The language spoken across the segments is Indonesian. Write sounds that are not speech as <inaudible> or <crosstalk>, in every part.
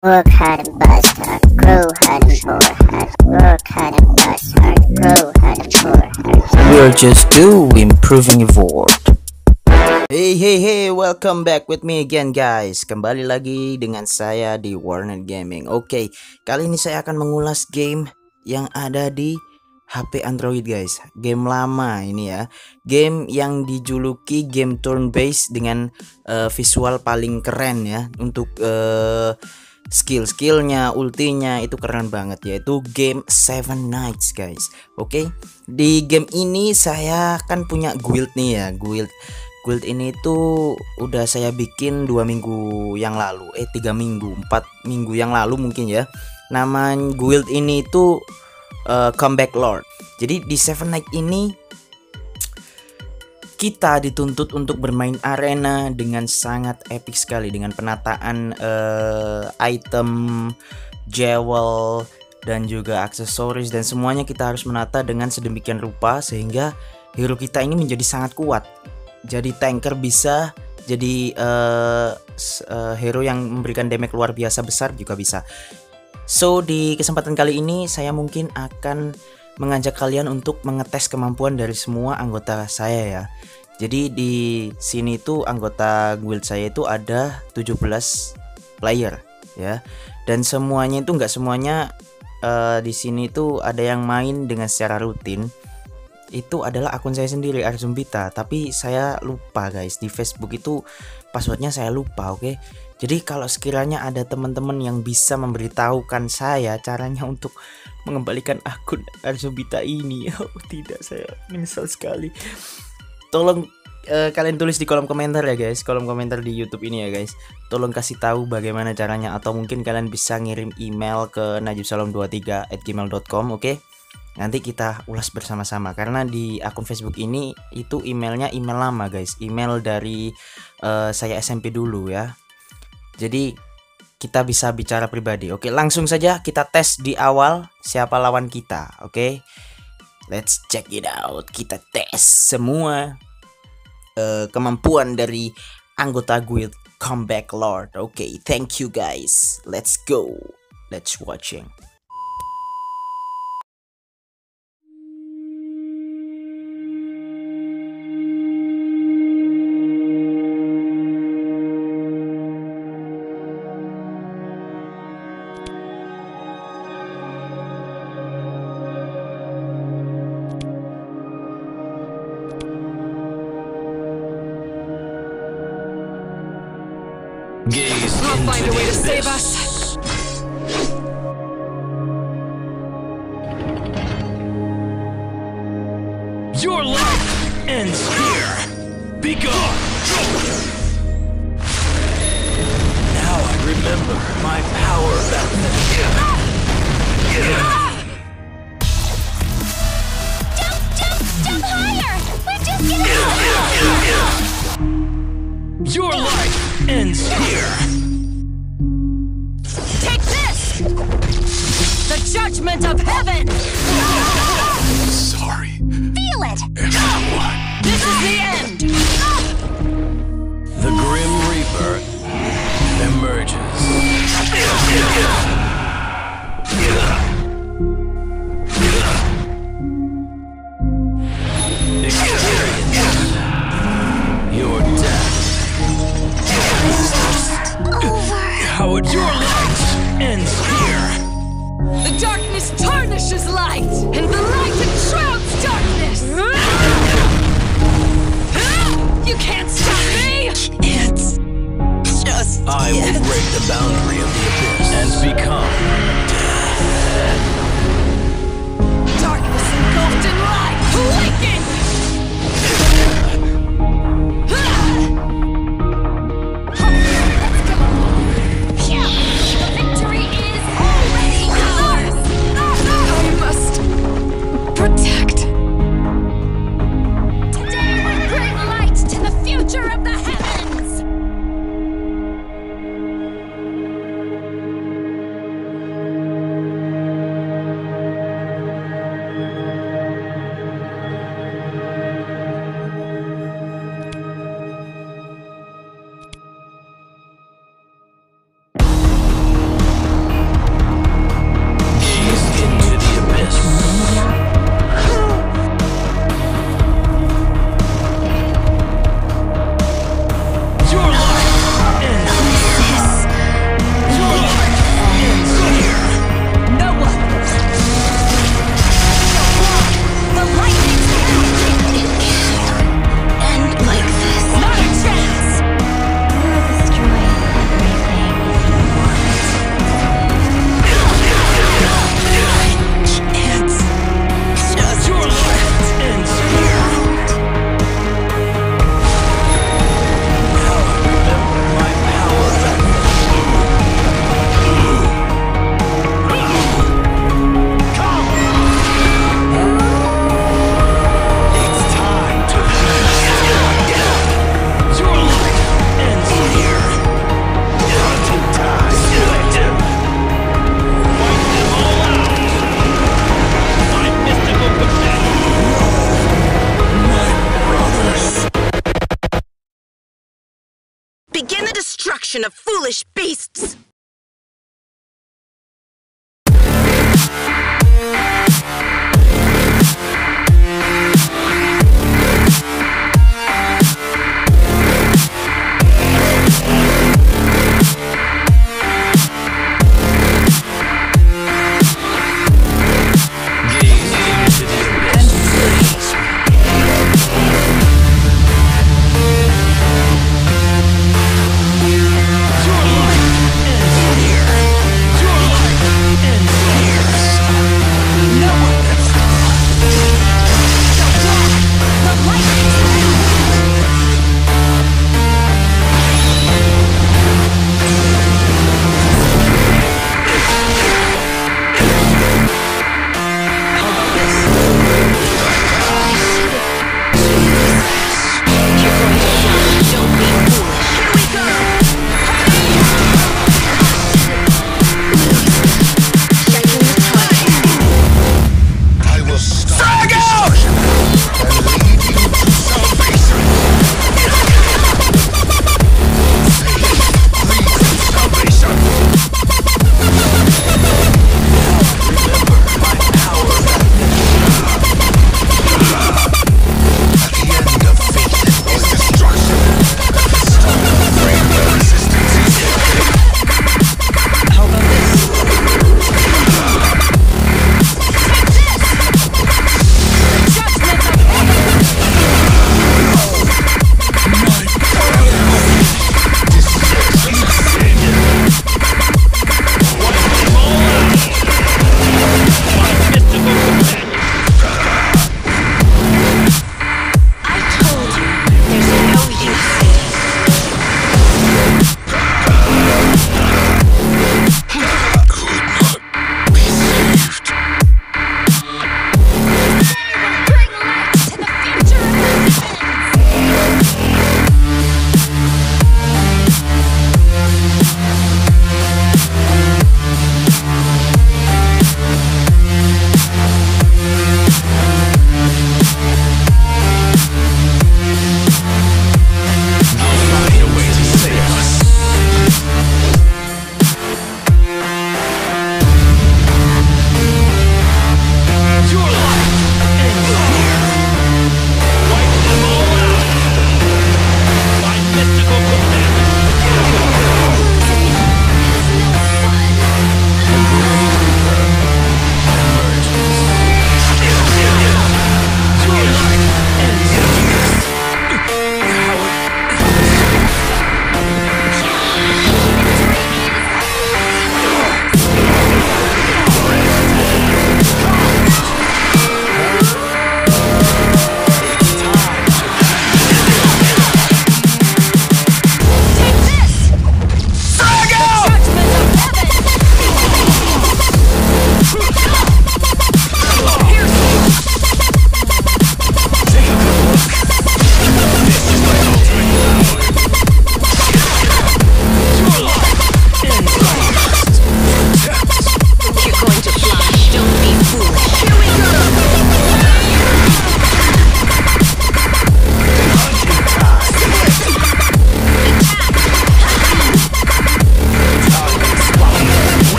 Work hard and bust hard, grow hard and pour hard. Work hard and bust hard, grow hard and pour hard. We'll just do improving evolved. Hey hey hey, welcome back with me again guys. Kembali lagi dengan saya di Warner Gaming. Oke, kali ini saya akan mengulas game yang ada di HP Android guys. Game lama ini ya. Game yang dijuluki game turn based dengan uh, visual paling keren ya untuk uh, skill-skillnya, ultinya itu keren banget yaitu game Seven Nights guys. Oke, di game ini saya kan punya guild nih ya, guild guild ini tuh udah saya bikin dua minggu yang lalu, eh tiga minggu, empat minggu yang lalu mungkin ya. Nama guild ini itu uh, Comeback Lord. Jadi di Seven Night ini kita dituntut untuk bermain arena dengan sangat epic sekali dengan penataan uh, item, jewel dan juga aksesoris dan semuanya kita harus menata dengan sedemikian rupa sehingga hero kita ini menjadi sangat kuat. Jadi tanker bisa jadi uh, uh, hero yang memberikan damage luar biasa besar juga bisa. So di kesempatan kali ini saya mungkin akan mengajak kalian untuk mengetes kemampuan dari semua anggota saya ya. Jadi di sini tuh anggota guild saya itu ada 17 player ya. Dan semuanya itu nggak semuanya uh, di sini tuh ada yang main dengan secara rutin. Itu adalah akun saya sendiri Arzumbita, tapi saya lupa guys di Facebook itu passwordnya saya lupa, oke? Okay? Jadi kalau sekiranya ada teman-teman yang bisa memberitahukan saya caranya untuk mengembalikan akun Arzobita ini. <laughs> Oh tidak, saya menyesal sekali. Tolong uh, kalian tulis di kolom komentar ya guys, kolom komentar di YouTube ini ya guys. Tolong kasih tahu bagaimana caranya atau mungkin kalian bisa ngirim email ke najibsalam23@gmail.com, oke? Okay? Nanti kita ulas bersama-sama karena di akun Facebook ini itu emailnya email lama guys, email dari uh, saya SMP dulu ya. Jadi kita bisa bicara pribadi. Oke, langsung saja kita tes di awal siapa lawan kita. Oke, let's check it out. Kita tes semua uh, kemampuan dari anggota guild Comeback Lord. Oke, thank you guys. Let's go. Let's watching. I'll find a way to save us.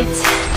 it.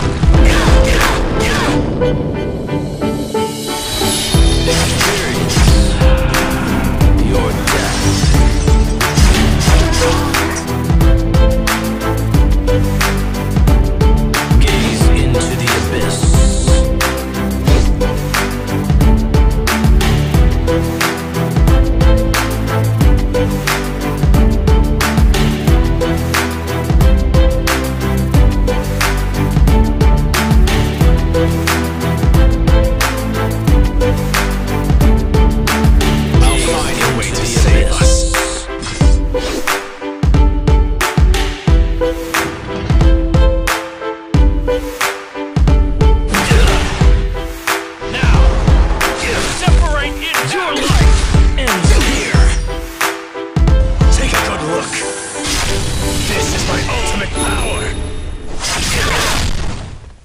This is my ultimate power!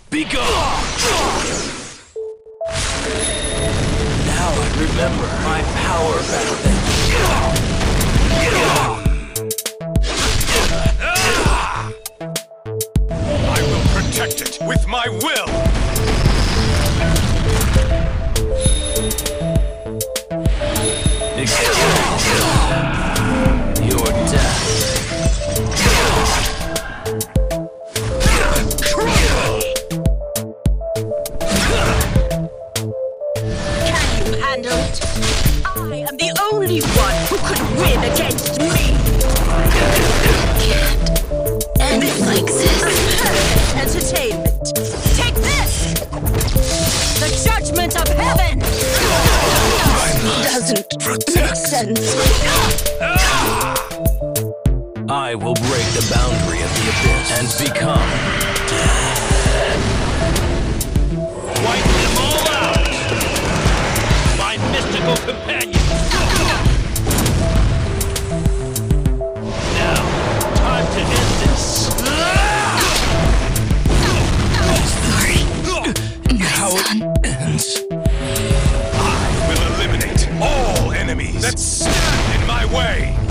Be gone! I will break the boundary of the abyss and become. Wipe them all out! My mystical companion! Stand in my way!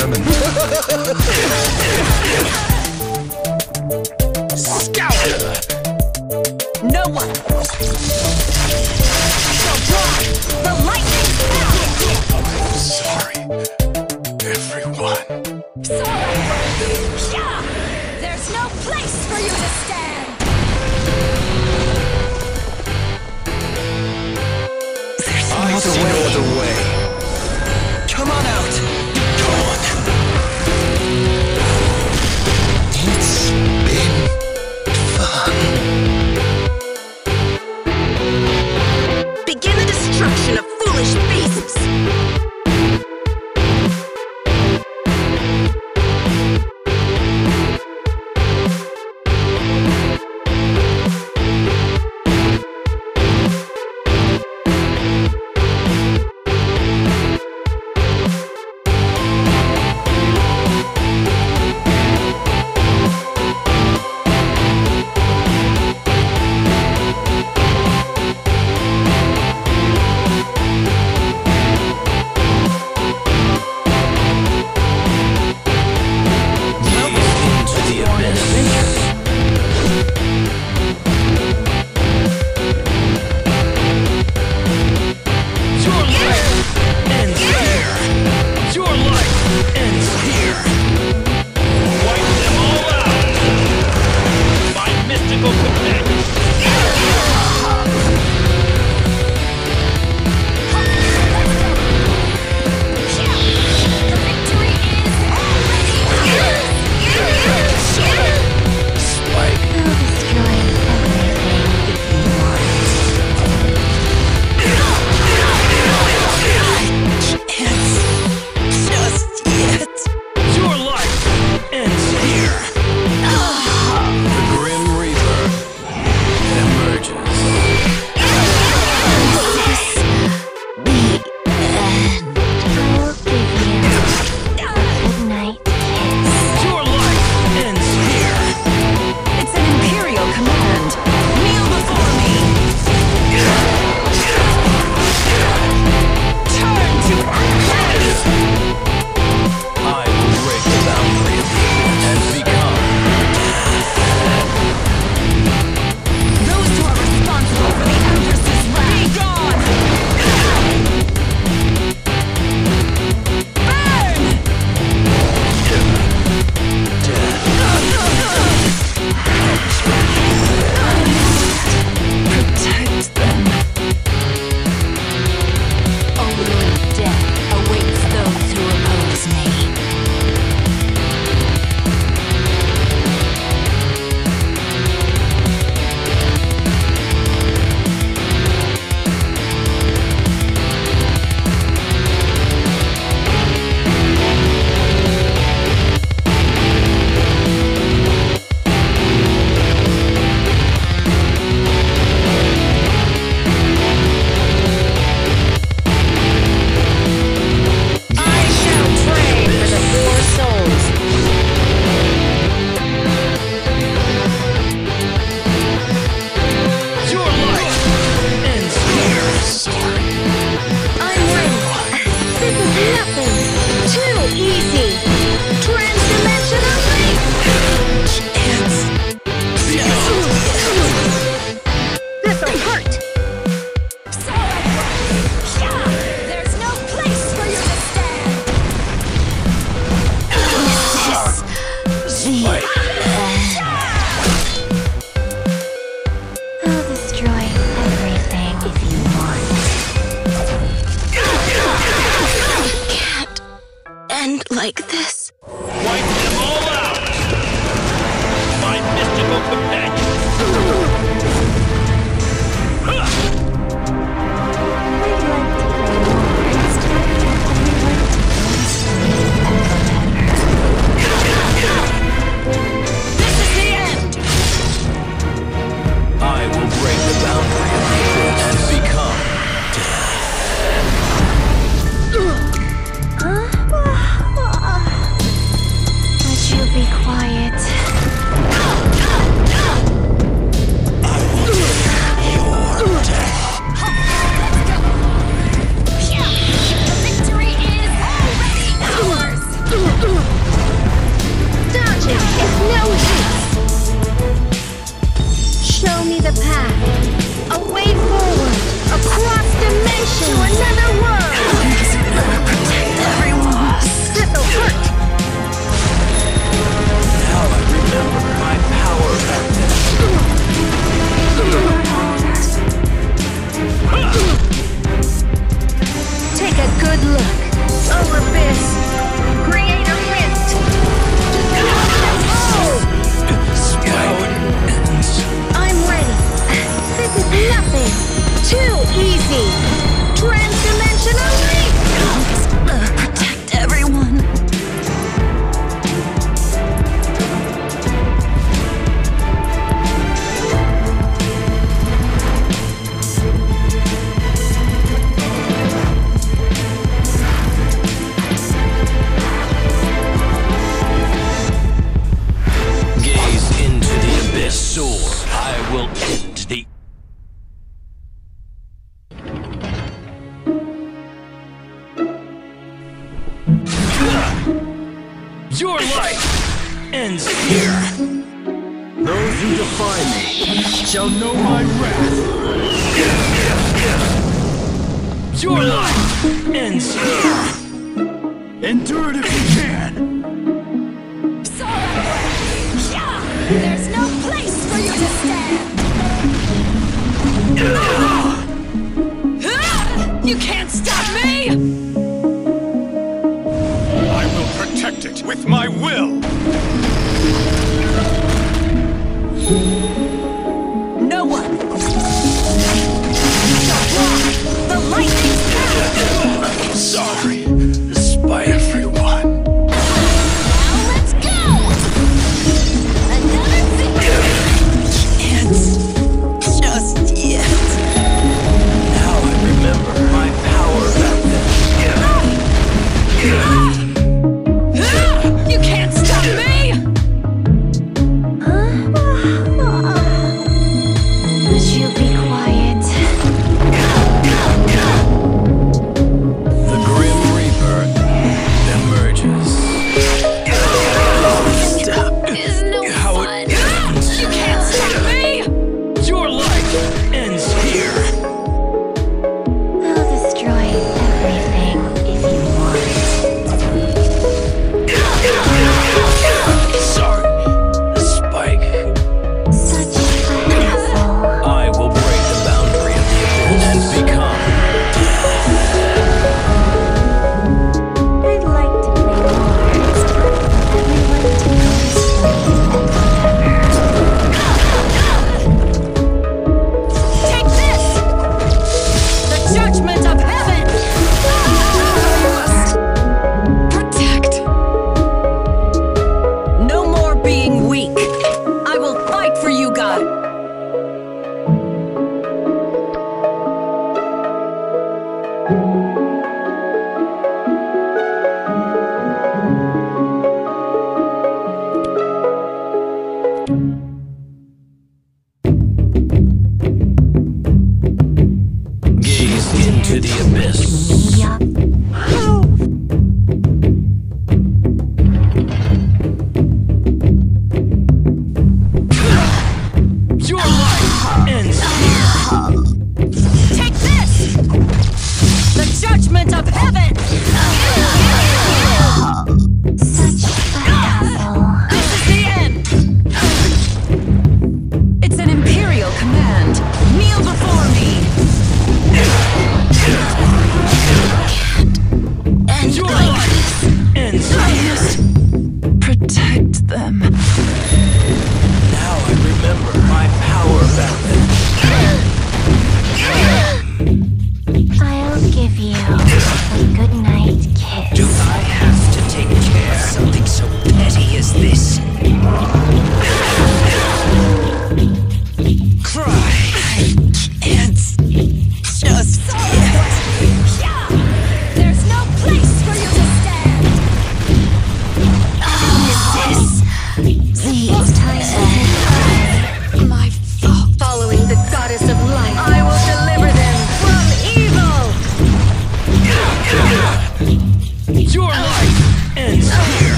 them and Scout! No one shall block the lightning bound! Sorry, everyone. Sorry! Yeah! There's no place for you to stand! There's no I other way. No other way. Too easy. Transdimensional There's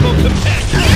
I will come back.